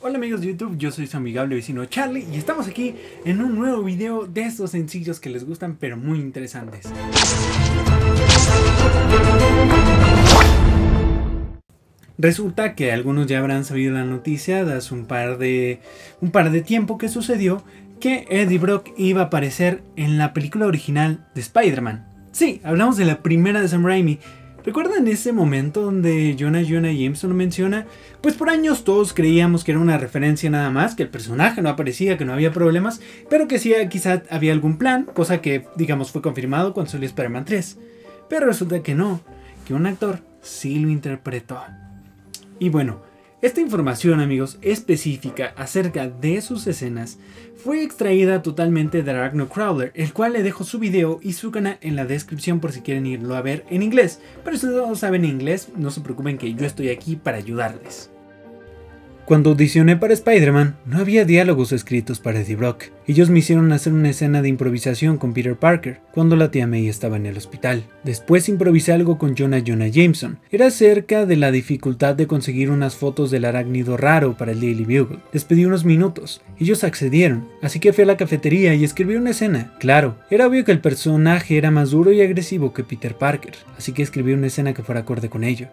Hola amigos de YouTube, yo soy su amigable vecino Charlie y estamos aquí en un nuevo video de estos sencillos que les gustan pero muy interesantes. Resulta que algunos ya habrán sabido la noticia de hace un par de, un par de tiempo que sucedió que Eddie Brock iba a aparecer en la película original de Spider-Man. Sí, hablamos de la primera de Sam Raimi. ¿Recuerdan ese momento donde Jonah Jonah Jameson menciona? Pues por años todos creíamos que era una referencia nada más, que el personaje no aparecía, que no había problemas, pero que sí quizá había algún plan, cosa que digamos fue confirmado cuando salió Spider-Man 3. Pero resulta que no, que un actor sí lo interpretó. Y bueno, esta información, amigos, específica acerca de sus escenas fue extraída totalmente de Arachno Crawler, el cual le dejo su video y su canal en la descripción por si quieren irlo a ver en inglés. Pero si no saben inglés, no se preocupen que yo estoy aquí para ayudarles. Cuando audicioné para Spider-Man, no había diálogos escritos para Eddie Brock. Ellos me hicieron hacer una escena de improvisación con Peter Parker, cuando la tía May estaba en el hospital. Después improvisé algo con Jonah Jonah Jameson. Era acerca de la dificultad de conseguir unas fotos del arácnido raro para el Daily Bugle. Les pedí unos minutos. Ellos accedieron, así que fui a la cafetería y escribí una escena. Claro, era obvio que el personaje era más duro y agresivo que Peter Parker, así que escribí una escena que fuera acorde con ello.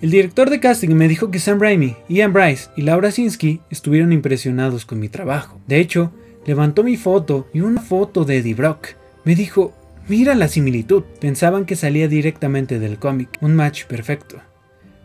El director de casting me dijo que Sam Raimi, Ian Bryce y Laura Sinsky estuvieron impresionados con mi trabajo. De hecho, levantó mi foto y una foto de Eddie Brock. Me dijo, mira la similitud. Pensaban que salía directamente del cómic, un match perfecto.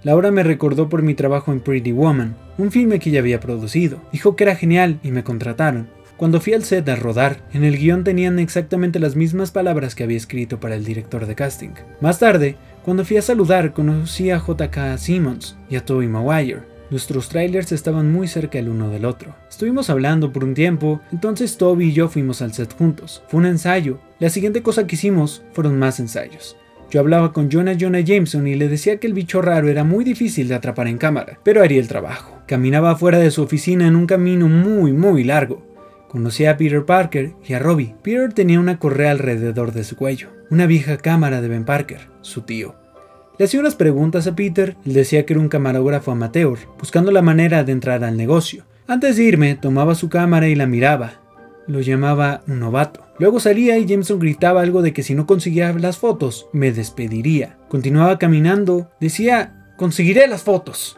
Laura me recordó por mi trabajo en Pretty Woman, un filme que ya había producido. Dijo que era genial y me contrataron. Cuando fui al set a rodar, en el guion tenían exactamente las mismas palabras que había escrito para el director de casting. Más tarde, cuando fui a saludar, conocí a JK Simmons y a Tobey Maguire. Nuestros trailers estaban muy cerca el uno del otro. Estuvimos hablando por un tiempo, entonces Toby y yo fuimos al set juntos. Fue un ensayo. La siguiente cosa que hicimos fueron más ensayos. Yo hablaba con Jonah Jonah Jameson y le decía que el bicho raro era muy difícil de atrapar en cámara, pero haría el trabajo. Caminaba fuera de su oficina en un camino muy muy largo. Conocí a Peter Parker y a Robbie. Peter tenía una correa alrededor de su cuello, una vieja cámara de Ben Parker, su tío. Le hacía unas preguntas a Peter, él decía que era un camarógrafo amateur, buscando la manera de entrar al negocio. Antes de irme, tomaba su cámara y la miraba. Lo llamaba un novato. Luego salía y Jameson gritaba algo de que si no conseguía las fotos, me despediría. Continuaba caminando, decía, conseguiré las fotos.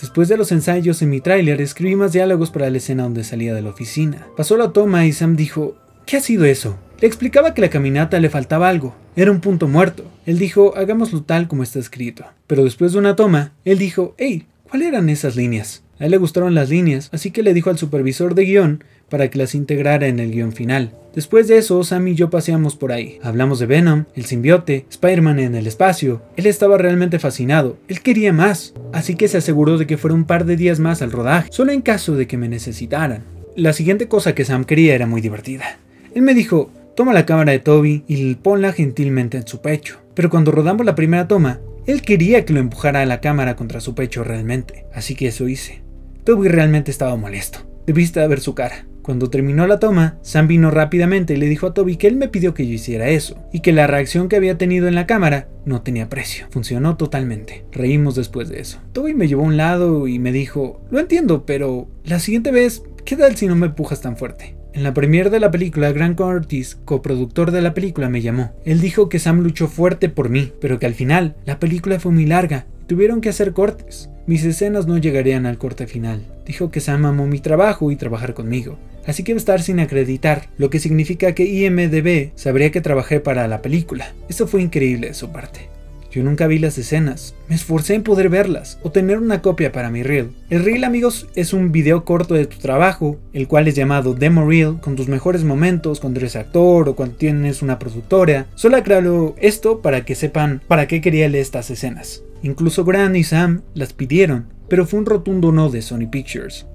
Después de los ensayos en mi tráiler, escribí más diálogos para la escena donde salía de la oficina. Pasó la toma y Sam dijo, ¿qué ha sido eso? Le explicaba que la caminata le faltaba algo, era un punto muerto. Él dijo, hagámoslo tal como está escrito. Pero después de una toma, él dijo, hey, ¿cuáles eran esas líneas? A él le gustaron las líneas, así que le dijo al supervisor de guion para que las integrara en el guion final. Después de eso, Sam y yo paseamos por ahí. Hablamos de Venom, el simbiote, Spider-Man en el espacio. Él estaba realmente fascinado. Él quería más. Así que se aseguró de que fuera un par de días más al rodaje, solo en caso de que me necesitaran. La siguiente cosa que Sam quería era muy divertida. Él me dijo, toma la cámara de Toby y ponla gentilmente en su pecho. Pero cuando rodamos la primera toma, él quería que lo empujara a la cámara contra su pecho realmente. Así que eso hice. Toby realmente estaba molesto. Debiste ver su cara. Cuando terminó la toma, Sam vino rápidamente y le dijo a Toby que él me pidió que yo hiciera eso, y que la reacción que había tenido en la cámara no tenía precio. Funcionó totalmente. Reímos después de eso. Toby me llevó a un lado y me dijo, lo entiendo, pero la siguiente vez, ¿qué tal si no me empujas tan fuerte? En la premiere de la película, Grant Curtis, coproductor de la película, me llamó. Él dijo que Sam luchó fuerte por mí, pero que al final la película fue muy larga y tuvieron que hacer cortes. Mis escenas no llegarían al corte final. Dijo que Sam amó mi trabajo y trabajar conmigo así que estar sin acreditar, lo que significa que IMDB sabría que trabajé para la película. Eso fue increíble de su parte. Yo nunca vi las escenas, me esforcé en poder verlas o tener una copia para mi reel. El reel amigos es un video corto de tu trabajo, el cual es llamado demo reel, con tus mejores momentos cuando eres actor o cuando tienes una productora. Solo aclaro esto para que sepan para qué quería leer estas escenas. Incluso Grant y Sam las pidieron, pero fue un rotundo no de Sony Pictures.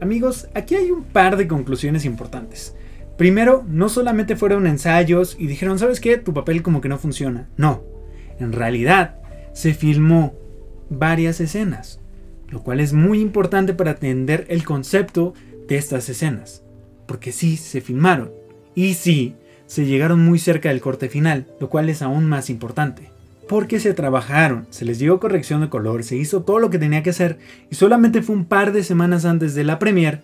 Amigos, aquí hay un par de conclusiones importantes. Primero, no solamente fueron ensayos y dijeron, ¿sabes qué? Tu papel como que no funciona. No, en realidad se filmó varias escenas, lo cual es muy importante para entender el concepto de estas escenas. Porque sí, se filmaron. Y sí, se llegaron muy cerca del corte final, lo cual es aún más importante. Porque se trabajaron, se les dio corrección de color, se hizo todo lo que tenía que hacer y solamente fue un par de semanas antes de la premier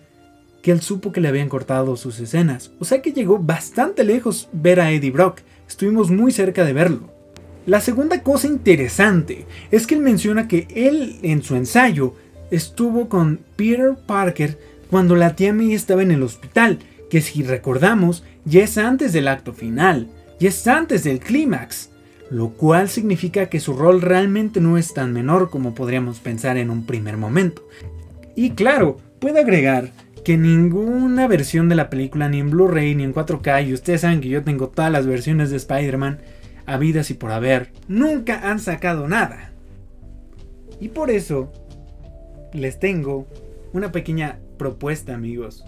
que él supo que le habían cortado sus escenas. O sea que llegó bastante lejos ver a Eddie Brock, estuvimos muy cerca de verlo. La segunda cosa interesante es que él menciona que él en su ensayo estuvo con Peter Parker cuando la tía May estaba en el hospital, que si recordamos ya es antes del acto final, ya es antes del clímax lo cual significa que su rol realmente no es tan menor como podríamos pensar en un primer momento. Y claro, puedo agregar que ninguna versión de la película, ni en Blu-ray, ni en 4K, y ustedes saben que yo tengo todas las versiones de Spider-Man, habidas y por haber, nunca han sacado nada. Y por eso, les tengo una pequeña propuesta, amigos.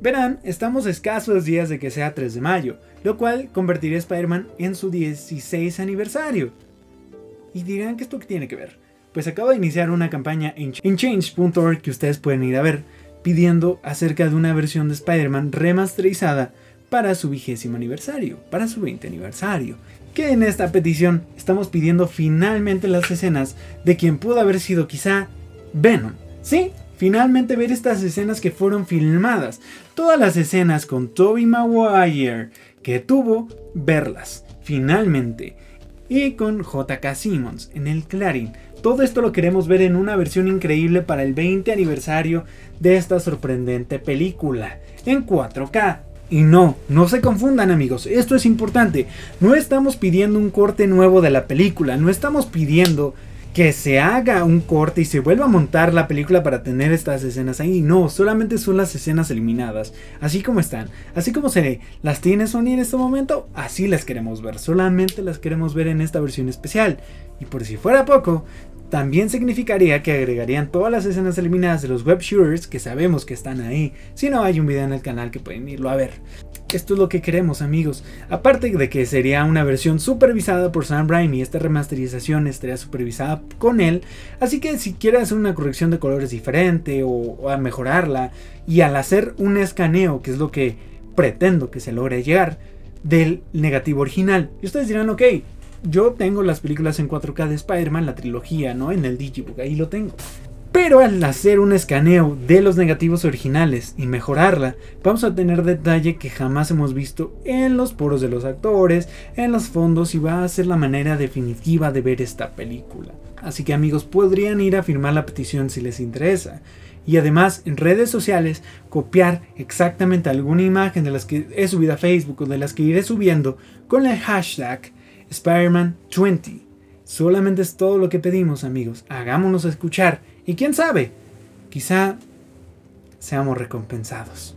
Verán, estamos escasos días de que sea 3 de mayo, lo cual convertiría a Spider-Man en su 16 aniversario. Y dirán que esto qué tiene que ver. Pues acabo de iniciar una campaña en change.org que ustedes pueden ir a ver, pidiendo acerca de una versión de Spider-Man remasterizada para su vigésimo aniversario, para su 20 aniversario. Que en esta petición estamos pidiendo finalmente las escenas de quien pudo haber sido quizá Venom. Sí, finalmente ver estas escenas que fueron filmadas. Todas las escenas con Tobey Maguire, que tuvo verlas, finalmente. Y con JK Simmons en el Clarín. Todo esto lo queremos ver en una versión increíble para el 20 aniversario de esta sorprendente película. En 4K. Y no, no se confundan amigos, esto es importante. No estamos pidiendo un corte nuevo de la película, no estamos pidiendo que se haga un corte y se vuelva a montar la película para tener estas escenas ahí. No, solamente son las escenas eliminadas, así como están. Así como se las tiene Sony en este momento, así las queremos ver. Solamente las queremos ver en esta versión especial. Y por si fuera poco, también significaría que agregarían todas las escenas eliminadas de los web shooters que sabemos que están ahí. Si no, hay un video en el canal que pueden irlo a ver. Esto es lo que queremos amigos. Aparte de que sería una versión supervisada por Sam Raimi, esta remasterización estaría supervisada con él. Así que si quiere hacer una corrección de colores diferente o, a mejorarla y al hacer un escaneo, que es lo que pretendo que se logre llegar, del negativo original. Y ustedes dirán, ok, yo tengo las películas en 4K de Spider-Man, la trilogía, ¿no? En el Digibook, ahí lo tengo. Pero al hacer un escaneo de los negativos originales y mejorarla, vamos a tener detalle que jamás hemos visto en los poros de los actores, en los fondos y va a ser la manera definitiva de ver esta película. Así que amigos podrían ir a firmar la petición si les interesa. Y además en redes sociales copiar exactamente alguna imagen de las que he subido a Facebook o de las que iré subiendo con el hashtag Spider-Man20. Solamente es todo lo que pedimos amigos. Hagámonos escuchar y quién sabe, quizá seamos recompensados.